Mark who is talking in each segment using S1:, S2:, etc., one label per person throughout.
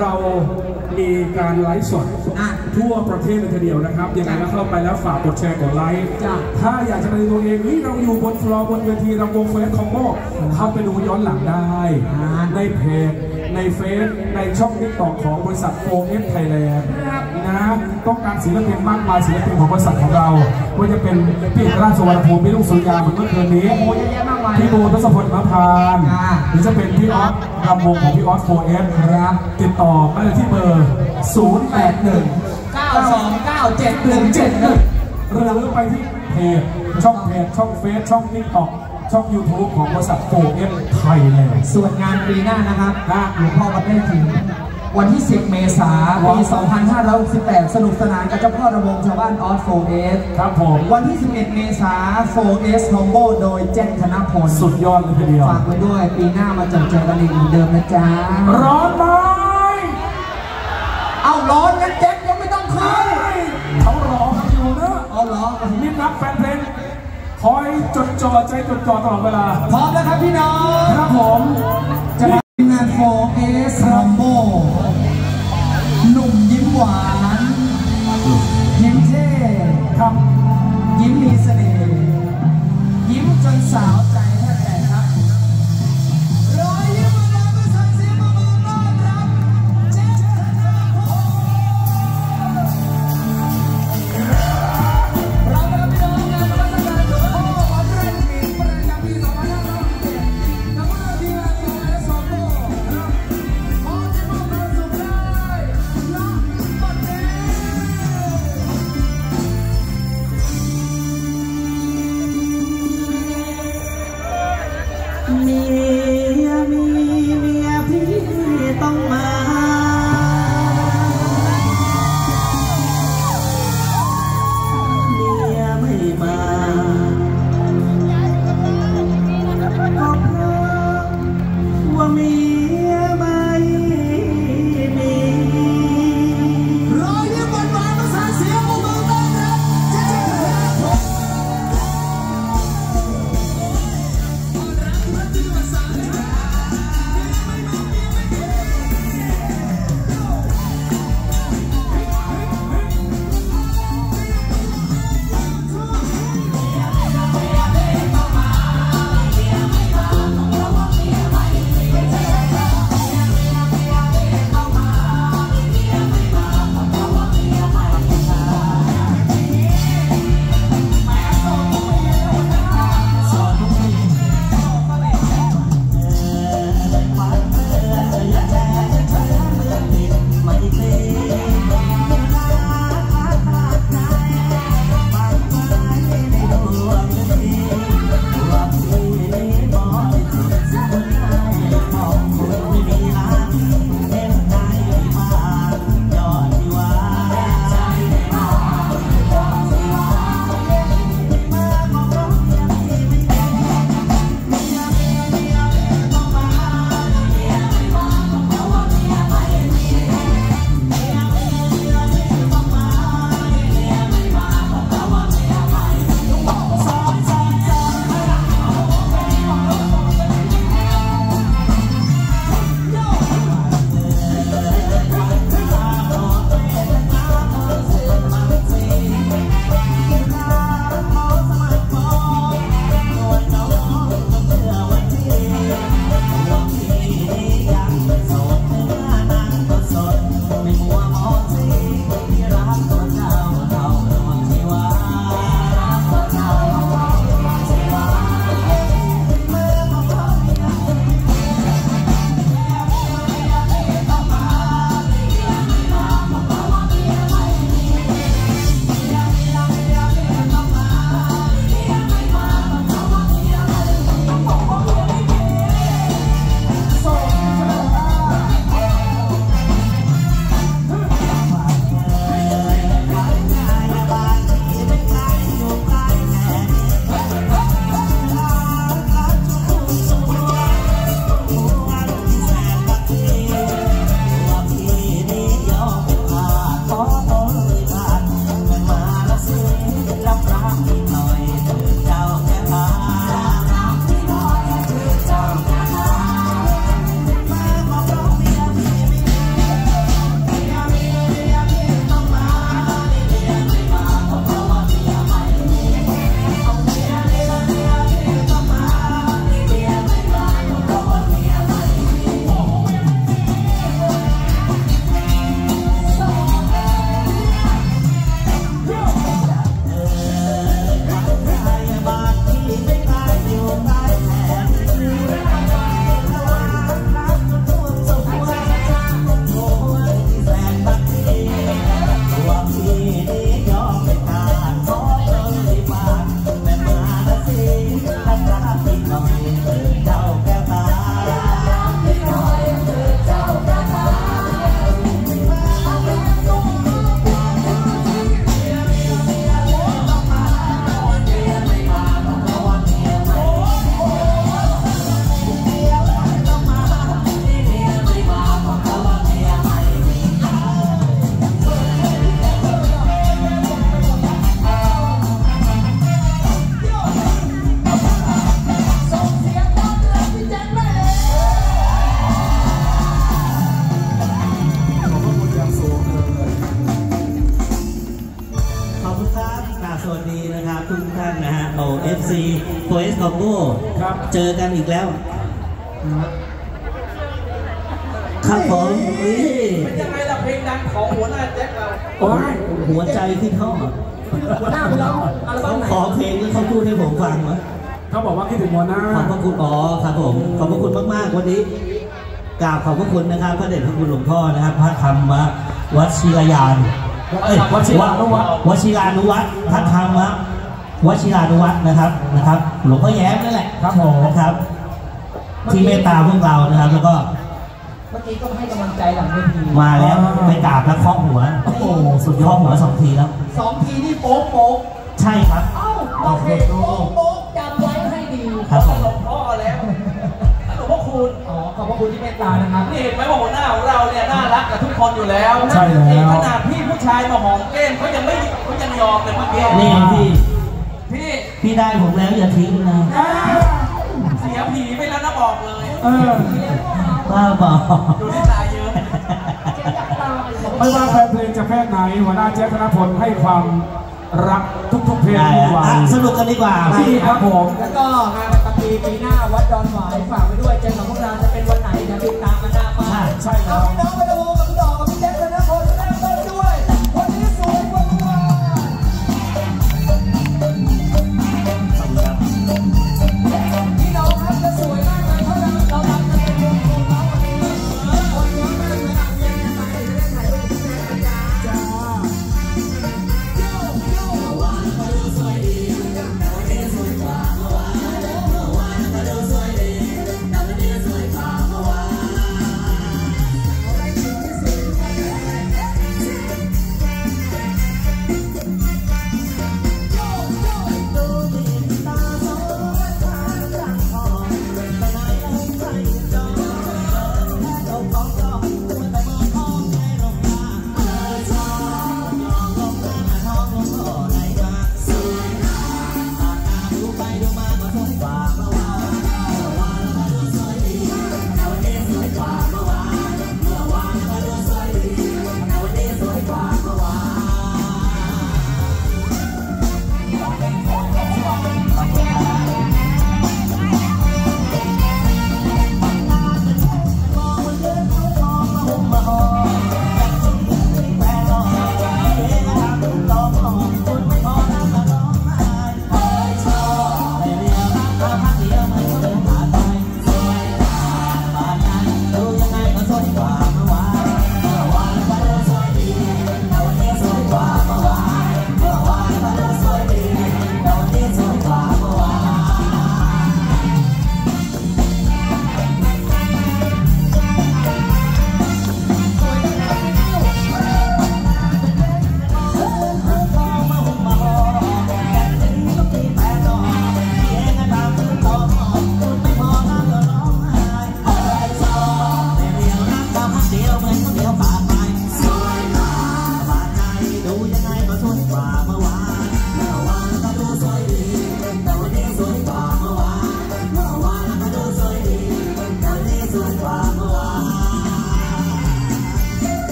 S1: เรา
S2: มีการ
S1: ไลฟ์สด
S2: อะ
S1: ทั่วประเทศเลยทีเดียวนะครับยังไงก็เข้าไปแล้วฝากกดแชร์กดไลค์
S2: จ้ะ
S1: ถ้าอยากจะไปดูตัวเองเฮ้ยเราอยู่บนฟลอร์บนเวทีเราวงโฟร์เอสคอมโบ้เข้าไปดูย้อนหลังได้
S2: อ่า
S1: ในเพจในเฟซในช่องทิกตอกของบริษัทโฟร์เอสไทยแลนด์นะต้องการศิลปินมากมายศิลปินของบริษัทของเราว่าจะเป็นพี่เอกราชสุวรรณภูมิพี่ลุงสุริยาเหมือนเมื่อคืนนี้
S2: โอ้โหเยอะแยะมากมาย
S1: พี่บูทศพลมะพร้าน
S2: อ่า
S1: หรือจะเป็นพี่ออส รำวงของพี่ออสโฟร์เอสครับติดต่อมาเลยที่เบอร์ 081
S2: เก้าสองเก้าเจ็ดหนึ่งเจ็ดหนึ่ง
S1: หรือไปที่เพจช่องเพจช่องเฟซช่องทิกตอกช่อง YouTube ของบริษัทโฟร์เอสไทยแลนด์
S2: ส่วนงานปีหน้านะครับ
S1: นะ
S2: หลวงพ่อวัดแม่ถึง วันที่ 10 เมษายนปี 2568สนุกสนานกับเจ้าพ่อรำวงชาวบ้านออสโฟร์เอส
S1: ครับผม
S2: วันที่ 11 เมษายนโฟร์เอสคอมโบ้โดยแจ็คธนพล
S1: สุดยอดเลยทีเดียว
S2: ฝากไว้ด้วย ปีหน้ามาเจอเจอกันอีกเหมือนเดิมนะจ๊ะ
S1: ร้อนไหม
S2: เอาร้อนงั้นแจ็คยังไม่ต้องขึ้น
S1: เขารอกันอยู่นะ
S2: เอาเหรอ
S1: นี่นักแฟนเพลงคอยจดจ่อใจจดจ่อตลอดเวลา
S2: พร้อมแล้วครับพี่น้อง
S1: ครับผม
S2: โอเอสรัมโบหนุ่มยิ้มหวาน
S3: เจอกันอีกแล้วครับผมนี่
S2: เป็นยังไงล่ะเพลงดังของหัวหน้าแจ็คเรา
S1: โอ้ย
S3: หัวใจที่ท่อ
S2: หัวหน้าเราอัลบั้มไหน
S3: ขอเพลงที่เขาพูดให้ผมฟังวะ
S1: เขาบอกว่าคิดถึงหัวหน้า
S3: ขอบพระคุณอ๋อครับผมขอบพระคุณมากๆวันนี้กราบขอบพระคุณนะครับพระเดชพระคุณหลวงพ่อนะครับพระธรรมวัชิรยานเอ้ยว
S1: ชิรานุวัฒน์
S3: วชิรานุวัฒน์พระธรรมว ชิรานุวัฒน์นะครับนะครับ หลวงพ่อแย้มนั่นแหละ
S1: ครับผม
S3: นะครับ ที่เมตตาพวกเรานะครับ แล้วก็
S2: เมื่อกี้ก็ให้กำลังใจหลังเวที
S3: มาแล้วไปกราบแล้วเคาะหัว
S1: โอ้โหสุดย
S3: เคาะ
S1: อด
S3: หัวสองทีแล้ว
S2: สองทีนี่โป๊กโป๊ก
S3: ใช่ครับ
S2: เอ้าโอเคโป๊กโป๊กจำไว้ให้ดี
S3: ครับผม
S2: หลวงพ่อแล้วหลวงพ่อคุณอ๋อขอบพระคุณที่เมตตานะครับนี่เห็นไหมว่าหัวหน้าของเราเนี่ยน่ารักกับทุกคนอยู่แล้ว
S1: ใช่แล้ว
S2: นี่ขนาดพี่ผู้ชายมาหอมแก้มเขายังไม่เขายังยอมเลยเมื่อกี้
S3: นี่พี่
S2: พี่
S3: พี่ได้ผมแล้วอย่าทิ้งนะ
S2: เสียผีไปแล้วนะบอกเลย
S1: เออ
S3: บ้าบอ
S2: ดูที่ตาเยอะ
S1: ไม่ว่าแฟนเพลงจะแค่ไหนหัวหน้าแจ๊คธนพลให้ความรักทุกๆเพลง
S3: ได้
S1: ทุก
S3: อะ
S1: วัน
S3: อะสนุกกันดีกว่า
S1: ที่ครับผม
S2: แล้วก็งานประจำปีปีหน้าวัดดอนหวายฝากไว้ด้วยเจอกับพวกเราจะเป็นวันไหนนะติดตามกันหน้าบ้าน
S1: ใช่ครั
S2: เอา
S1: บ
S2: พี่น้องมาดู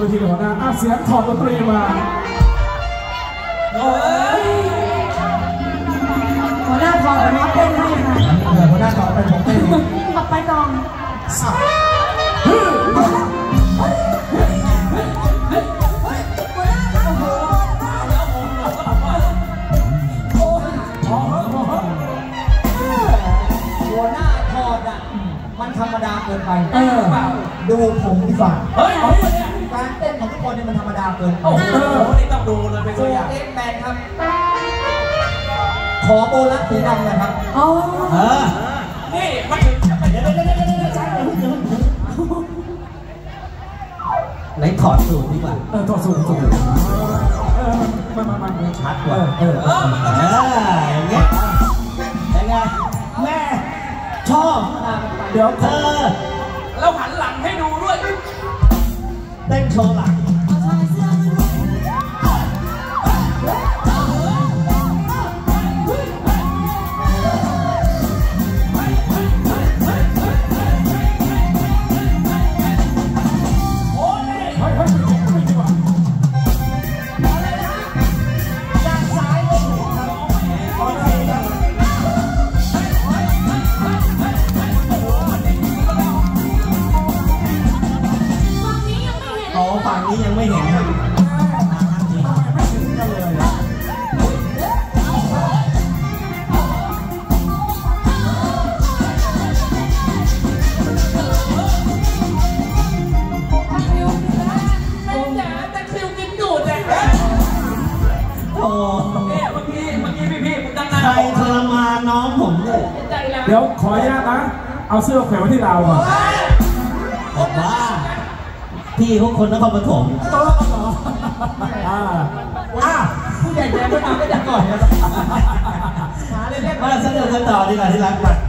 S2: เวทีเลยหัวหน้า
S3: อะ
S2: เสี
S3: ย
S2: ง
S1: ถอดดนตรีมา
S4: หัวหน้าทองกับน้องเต้นให้ค่ะ
S2: เดี๋ยวหัวหน้าต่อไปผมไม่รู้
S4: ต่อไปกอง
S2: หัวหน้าถอดอะมันธรรมดาเกินไป
S1: เออ
S2: ดูผมดีกว่า
S5: เฮ้ย เนี่ย
S2: มันธรรมดาเกินไป
S5: โอ้โหนี่ต้องดูเลยเป็น
S2: โฟ
S5: ตัวอย่าง
S2: เอ็กแมนครับ ขอโบลัสสีดำหนะครับ
S4: อ๋อ
S3: เออ
S5: นี่มันถึงจะไป
S3: เดี๋ยวเดี๋ยวเดี๋ยวเดี๋ยวเดี๋ยวใจเย็นเดี๋ยวเดี๋ยวไหนถอดสูตรดีกว่า
S1: เออถอดสูงสูงเออมามามามา
S3: ชัดกว่า
S1: เออ
S5: เออมันต้อง
S3: เอออย่างเงี้ยยังไงแม่ชอบ
S1: เดี๋ยว
S3: เธอ
S5: แล้วหันหลังให้ดูด้วย
S3: เต้นโชว์หลัง คนนครปฐม
S1: เออเหรออ่า
S2: ว้าผู้ใหญ่แจ้งไม่มาไม่ได้ก่อนนะหาเล่นๆ
S3: มาสนุกกันต่อดีกว่าที่รักไป
S2: พี่น้องครับ